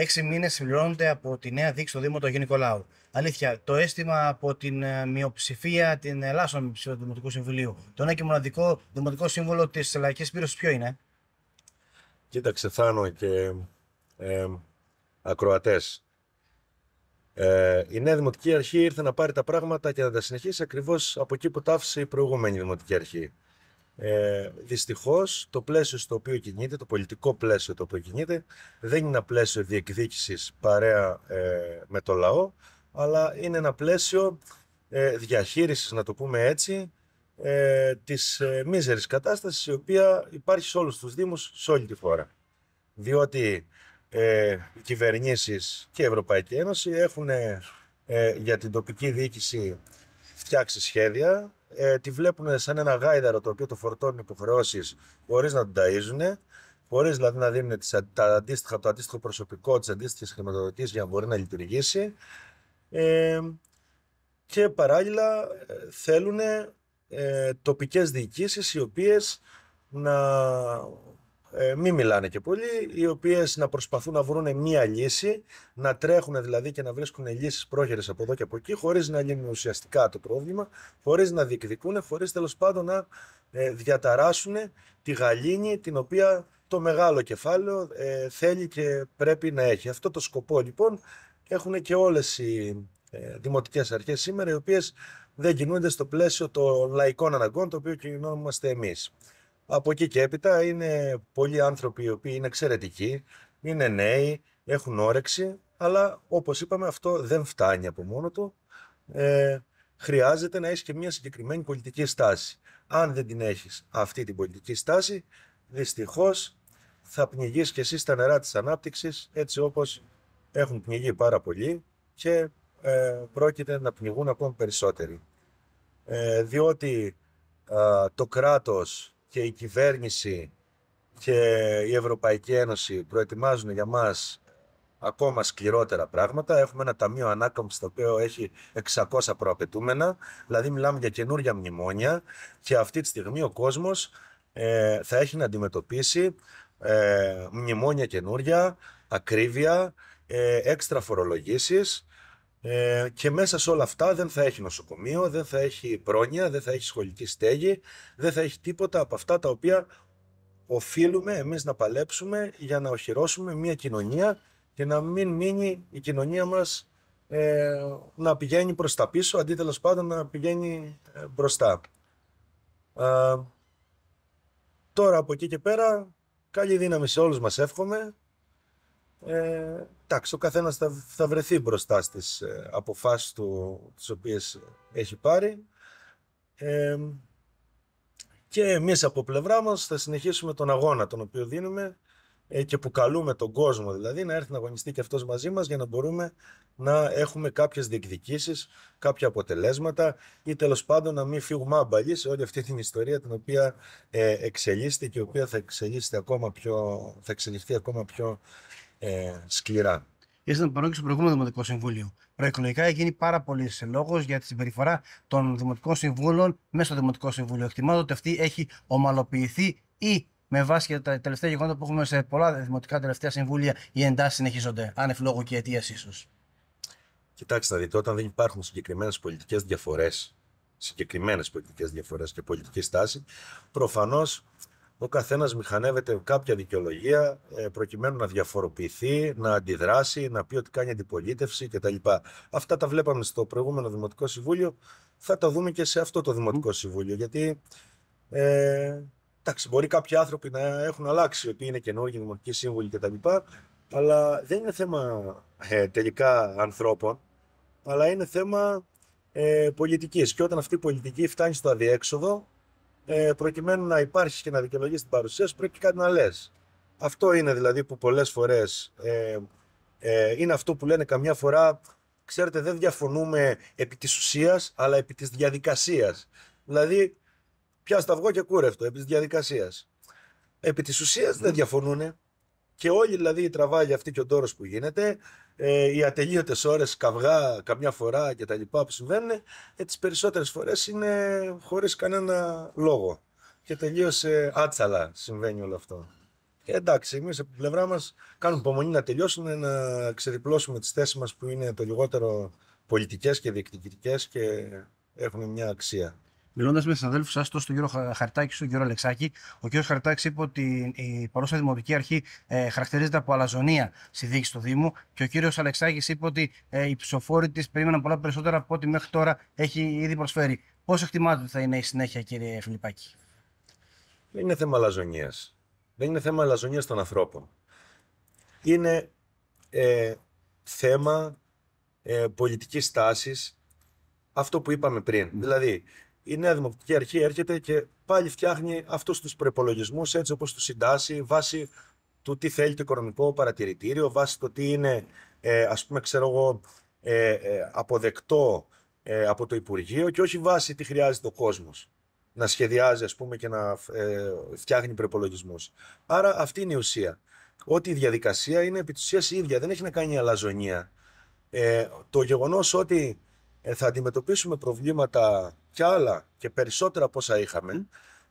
Έξι μήνες συμπληρώνονται από τη νέα δίκη στο Δήμο του Αγίου Νικολάου. Αλήθεια, το αίσθημα από την ε, μειοψηφία, την ελάχιστη μειοψηφία του Δημοτικού Συμβουλίου, το ένα και μοναδικό Δημοτικό Σύμβολο της Λαϊκής Πύρωση, ποιο είναι; Κοίταξε, Θάνο και ε, ακροατές. Ε, η νέα Δημοτική Αρχή ήρθε να πάρει τα πράγματα και να τα συνεχίσει ακριβώς από εκεί που τα άφησε η προηγούμενη Δημοτική Αρχή. Ε, Δυστυχώς, το πλαίσιο στο οποίο κινείται, το πολιτικό πλαίσιο το οποίο κινείται, δεν είναι ένα πλαίσιο διεκδίκησης παρέα ε, με το λαό, αλλά είναι ένα πλαίσιο ε, διαχείρισης, να το πούμε έτσι, ε, της ε, μίζερης κατάστασης η οποία υπάρχει σε όλους τους Δήμους σε όλη τη χώρα. Διότι ε, οι κυβερνήσεις και η Ευρωπαϊκή Ένωση έχουν ε, για την τοπική διοίκηση φτιάξει σχέδια, ε, τη βλέπουν σαν ένα γάιδαρο το οποίο το φορτώνουν υποχρεώσεις χωρίς να τον ταΐζουν, χωρίς δηλαδή να δίνουν τις, τα αντίστοιχα, το αντίστοιχο προσωπικό, τις αντίστοιχες χρηματοδοτήσεις για να μπορεί να λειτουργήσει. Ε, και παράλληλα ε, θέλουν ε, τοπικές διοικήσεις οι οποίες να ε, μην μιλάνε και πολύ, οι οποίες να προσπαθούν να βρουν μία λύση, να τρέχουν δηλαδή και να βρίσκουν λύσεις πρόχειρες από εδώ και από εκεί, χωρίς να λύνουν ουσιαστικά το πρόβλημα, χωρίς να διεκδικούν, χωρίς τέλος πάντων να ε, διαταράσουν τη γαλήνη την οποία το μεγάλο κεφάλαιο ε, θέλει και πρέπει να έχει. Αυτό το σκοπό λοιπόν έχουν και όλες οι ε, δημοτικές αρχές σήμερα, οι οποίες δεν κινούνται στο πλαίσιο των λαϊκών αναγκών, το οποίο κινούμαστε εμείς. Από εκεί και έπειτα είναι πολλοί άνθρωποι οι οποίοι είναι εξαιρετικοί, είναι νέοι, έχουν όρεξη, αλλά όπως είπαμε αυτό δεν φτάνει από μόνο του. Ε, χρειάζεται να έχεις και μια συγκεκριμένη πολιτική στάση. Αν δεν την έχεις αυτή την πολιτική στάση, δυστυχώς θα πνιγείς και εσύ στα νερά της ανάπτυξης, έτσι όπως έχουν πνιγεί πάρα πολλοί και ε, πρόκειται να πνιγούν ακόμη περισσότεροι. Ε, διότι το κράτος και η κυβέρνηση και η Ευρωπαϊκή Ένωση προετοιμάζουν για μας ακόμα σκληρότερα πράγματα. Έχουμε ένα ταμείο ανάκαμψης το οποίο έχει 600 προαπαιτούμενα, δηλαδή μιλάμε για καινούργια μνημόνια και αυτή τη στιγμή ο κόσμος ε, θα έχει να αντιμετωπίσει ε, μνημόνια καινούρια, ακρίβεια, ε, έξτρα φορολογήσεις ε, και μέσα σε όλα αυτά δεν θα έχει νοσοκομείο, δεν θα έχει πρόνοια, δεν θα έχει σχολική στέγη, δεν θα έχει τίποτα από αυτά τα οποία οφείλουμε εμείς να παλέψουμε για να οχυρώσουμε μια κοινωνία και να μην μείνει η κοινωνία μας ε, να πηγαίνει προς τα πίσω, αντί τέλος πάντων να πηγαίνει ε, μπροστά. τώρα από εκεί και πέρα, καλή δύναμη σε όλους μας εύχομαι. Ε, εντάξει, ο καθένας θα, θα βρεθεί μπροστά στις ε, αποφάσεις του τις οποίες έχει πάρει. Ε, και εμείς από πλευρά μας θα συνεχίσουμε τον αγώνα τον οποίο δίνουμε. ε, και που καλούμε τον κόσμο δηλαδή να έρθει να αγωνιστεί και αυτός μαζί μας για να μπορούμε να έχουμε κάποιες διεκδικήσεις, κάποια αποτελέσματα ή τέλος πάντων να μην φύγουμε άμπαλοι σε όλη αυτή την ιστορία την οποία ε, εξελίσσεται και η οποία θα, ακόμα πιο, θα εξελιχθεί ακόμα πιο ε, σκληρά. Ήσταν παρόν και στο προηγούμενο Δημοτικό Συμβούλιο. Προεκλογικά έχει γίνει πάρα πολύ λόγο για τη συμπεριφορά των Δημοτικών Συμβούλων μέσα στο Δημοτικό Συμβούλιο. Εκτιμάται ότι αυτή έχει ομαλοποιηθεί ή με βάση τα τελευταία γεγονότα που έχουμε σε πολλά δημοτικά τελευταία συμβούλια, οι εντάσεις συνεχίζονται, άνευ λόγου και αιτίας ίσως. Κοιτάξτε να δείτε, όταν δεν υπάρχουν συγκεκριμένες πολιτικές διαφορές, συγκεκριμένες πολιτικές διαφορές και πολιτική στάση, προφανώς ο καθένας μηχανεύεται κάποια δικαιολογία ε, προκειμένου να διαφοροποιηθεί, να αντιδράσει, να πει ότι κάνει αντιπολίτευση κτλ. Αυτά τα βλέπαμε στο προηγούμενο Δημοτικό Συμβούλιο, θα τα δούμε και σε αυτό το Δημοτικό Συμβούλιο. Γιατί ε, εντάξει, μπορεί κάποιοι άνθρωποι να έχουν αλλάξει, ότι είναι καινούργιοι δημοτικοί σύμβουλοι κτλ. Αλλά δεν είναι θέμα ε, τελικά ανθρώπων, αλλά είναι θέμα ε, πολιτικής. Και όταν αυτή η πολιτική φτάνει στο αδιέξοδο, ε, προκειμένου να υπάρχει και να δικαιολογήσει την παρουσία σου, πρέπει κάτι να λες. Αυτό είναι δηλαδή που πολλές φορές ε, ε, είναι αυτό που λένε καμιά φορά. Ξέρετε, δεν διαφωνούμε επί της ουσίας, αλλά επί της διαδικασίας. Δηλαδή, πια σταυγό και κούρευτο, επί της διαδικασίας. Επί της ουσίας δεν διαφωνούν. Και όλοι δηλαδή η τραβάγια αυτή και ο τόρο που γίνεται, ε, οι ατελείωτες ώρες καυγά καμιά φορά και τα λοιπά που συμβαίνουν, ε, τις περισσότερες φορές είναι χωρίς κανένα λόγο. Και τελείως άτσαλα συμβαίνει όλο αυτό. Ε, εντάξει, εμείς από την πλευρά μας κάνουμε υπομονή να τελειώσουν, να ξεδιπλώσουμε τις θέσεις μας που είναι το λιγότερο πολιτικές και διεκδικητικές και έχουν μια αξία. Μιλώντας με συναδέλφους σας, τόσο τον κύριο Χαρτάκη και τον κύριο Αλεξάκη, ο κύριος Χαρτάκης είπε ότι η παρούσα δημοτική αρχή ε, χαρακτηρίζεται από αλαζονία στη διοίκηση του Δήμου και ο κύριος Αλεξάκης είπε ότι ε, οι ψηφοφόροι της περίμεναν πολλά περισσότερα από ό,τι μέχρι τώρα έχει ήδη προσφέρει. Πώς εκτιμάτε ότι θα είναι η συνέχεια, κύριε Φιλιππάκη; Δεν είναι θέμα αλαζονίας. Δεν είναι θέμα αλαζονίας των ανθρώπων. Είναι ε, θέμα ε, πολιτικής τάσης αυτό που είπαμε πριν. Δηλαδή, η Νέα Δημοκρατική Αρχή έρχεται και πάλι φτιάχνει αυτούς τους προπολογισμού έτσι όπως τους συντάσσει, βάσει του τι θέλει το οικονομικό παρατηρητήριο, βάσει το τι είναι, ε, ας πούμε, ξέρω εγώ, ε, ε, αποδεκτό ε, από το Υπουργείο και όχι βάσει τι χρειάζεται ο κόσμος να σχεδιάζει ας πούμε και να ε, φτιάχνει προπολογισμού. Άρα αυτή είναι η ουσία. Ότι η διαδικασία είναι επί της η ίδια, δεν έχει να κάνει αλαζονία. Ε, το γεγονός ότι ε, θα αντιμετωπίσουμε προβλήματα κι άλλα και περισσότερα από όσα είχαμε,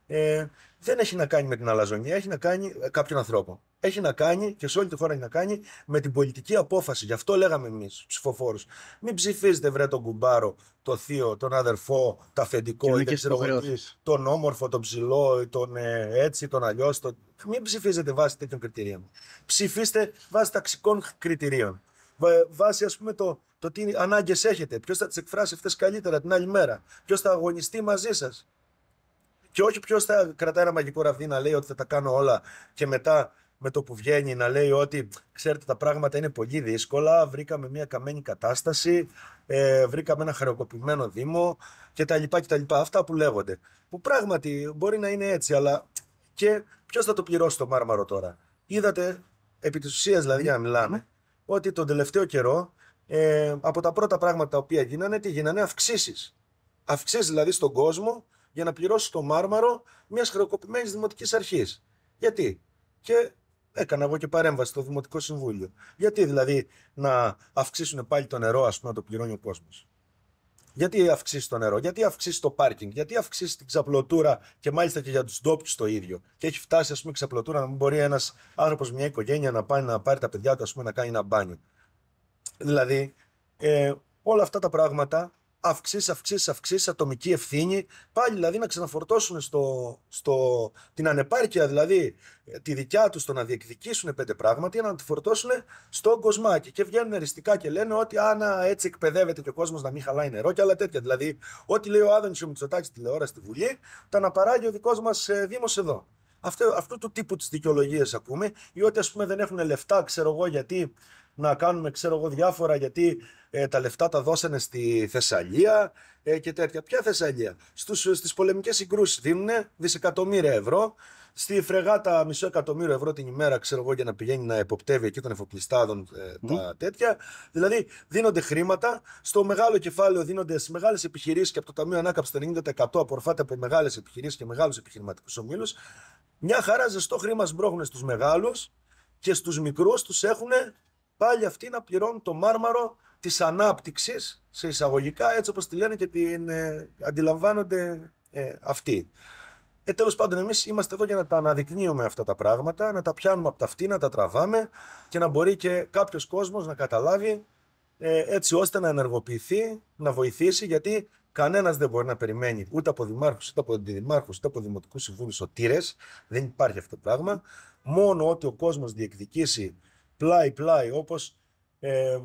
ε, δεν έχει να κάνει με την αλαζονία, έχει να κάνει ε, κάποιον ανθρώπο. Έχει να κάνει και σε όλη τη χώρα έχει να κάνει με την πολιτική απόφαση. Γι' αυτό λέγαμε εμείς, ψηφοφόρους. Μην ψηφίζετε, βρε τον κουμπάρο, το θείο, τον αδερφό, το αφεντικό, τον όμορφο, τον ψηλό, τον ε, έτσι, τον αλλιώς. Τον... Μην ψηφίζετε βάσει τέτοιων κριτηρίων. Ψηφίστε βάσει ταξικών κριτηρίων. Βάσει, ας πούμε, το, το τι ανάγκες έχετε. Ποιος θα τις εκφράσει αυτές καλύτερα την άλλη μέρα. Ποιος θα αγωνιστεί μαζί σας. Και όχι ποιος θα κρατάει ένα μαγικό ραβδί να λέει ότι θα τα κάνω όλα και μετά με το που βγαίνει να λέει ότι ξέρετε τα πράγματα είναι πολύ δύσκολα, βρήκαμε μια καμένη κατάσταση, ε, βρήκαμε ένα χρεοκοπημένο δήμο κτλ. κτλ. Αυτά που λέγονται. Που πράγματι μπορεί να είναι έτσι, αλλά και ποιος θα το πληρώσει το μάρμαρο τώρα. Είδατε, επί της ουσίας δηλαδή, για να μιλάμε, ότι τον τελευταίο καιρό ε, από τα πρώτα πράγματα τα οποία γίνανε, τι γίνανε αυξήσεις. Αυξήσεις δηλαδή στον κόσμο για να πληρώσεις το μάρμαρο μιας χρεοκοπημένης δημοτικής αρχής. Γιατί; Και έκανα εγώ και παρέμβαση στο Δημοτικό Συμβούλιο. Γιατί δηλαδή να αυξήσουν πάλι το νερό, ας πούμε, να το πληρώνει ο κόσμος. Γιατί αυξήσεις το νερό, γιατί αυξήσεις το πάρκινγκ, γιατί αυξήσεις την ξαπλωτούρα και μάλιστα και για τους ντόπιου το ίδιο. Και έχει φτάσει, ας πούμε, ξαπλωτούρα να μην μπορεί ένας άνθρωπος, μια οικογένεια να πάει να πάρει τα παιδιά του, ας πούμε, να κάνει ένα μπάνιο. Δηλαδή, ε, όλα αυτά τα πράγματα αυξήσει, αυξήσει, αυξήσει, ατομική ευθύνη, πάλι δηλαδή να ξαναφορτώσουν στο, στο, την ανεπάρκεια, δηλαδή τη δικιά τους, το να διεκδικήσουν πέντε πράγματα, για να τη φορτώσουν στο κοσμάκι. Και βγαίνουν εριστικά και λένε ότι άνα έτσι εκπαιδεύεται και ο κόσμος να μην χαλάει νερό και άλλα τέτοια. Δηλαδή, ό,τι λέει ο Άδωνης ο Μητσοτάκης τηλεόραση στη Βουλή, τα αναπαράγει ο δικός μας ε, Δήμος εδώ. Αυτό, αυτού του τύπου τι δικαιολογίε ακούμε, ή ότι ας πούμε δεν έχουν λεφτά, ξέρω εγώ γιατί να κάνουμε ξέρω εγώ διάφορα γιατί ε, τα λεφτά τα δώσανε στη Θεσσαλία ε, και τέτοια. Ποια Θεσσαλία; Στους, στις πολεμικές συγκρούσεις δίνουν δισεκατομμύρια ευρώ. Στη φρεγάτα μισό εκατομμύριο ευρώ την ημέρα, ξέρω εγώ, για να πηγαίνει να εποπτεύει εκεί των εφοπλιστάδων ε, τα τέτοια. Δηλαδή δίνονται χρήματα. Στο μεγάλο κεφάλαιο δίνονται στι μεγάλες επιχειρήσεις και από το Ταμείο Ανάκαμψης το 90% απορροφάται από μεγάλες επιχειρήσεις και μεγάλους επιχειρηματικούς ομίλους. Μια χαρά ζεστό χρήμα σμπρώχνουν στους μεγάλους και στους μικρούς τους έχουν πάλι αυτοί να πληρώνουν το μάρμαρο της ανάπτυξης σε εισαγωγικά έτσι όπως τη λένε και την ε, αντιλαμβάνονται ε, αυτοί. Ε, Τέλος πάντων, εμείς είμαστε εδώ για να τα αναδεικνύουμε αυτά τα πράγματα, να τα πιάνουμε από τα αυτή, να τα τραβάμε και να μπορεί και κάποιος κόσμος να καταλάβει ε, έτσι ώστε να ενεργοποιηθεί, να βοηθήσει, γιατί κανένας δεν μπορεί να περιμένει ούτε από δημάρχους, ούτε από αντιδημάρχους, ούτε από δημοτικούς συμβούλους σωτήρες. Δεν υπάρχει αυτό το πράγμα. Μόνο ότι ο κόσμος διεκδικήσει πλάι-πλάι, όπως ε,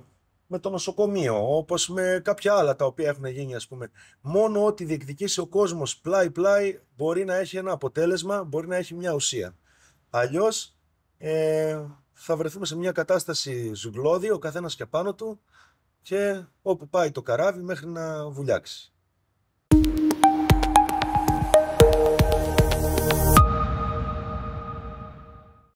με το νοσοκομείο, όπως με κάποια άλλα τα οποία έχουν γίνει, ας πούμε. Μόνο ότι διεκδικήσει ο κόσμος πλάι-πλάι μπορεί να έχει ένα αποτέλεσμα, μπορεί να έχει μια ουσία. Αλλιώς ε, θα βρεθούμε σε μια κατάσταση ζουγλώδη, ο καθένας και πάνω του και όπου πάει το καράβι μέχρι να βουλιάξει.